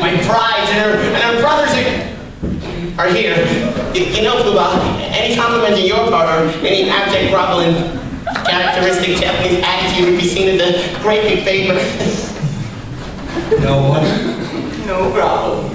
My prize and her, and her brothers are, are here. You, you know, Pooh-Bah, any compliment on your part or any abject groveling characteristic Japanese attitude would be seen as a great big favor. No one. No problem.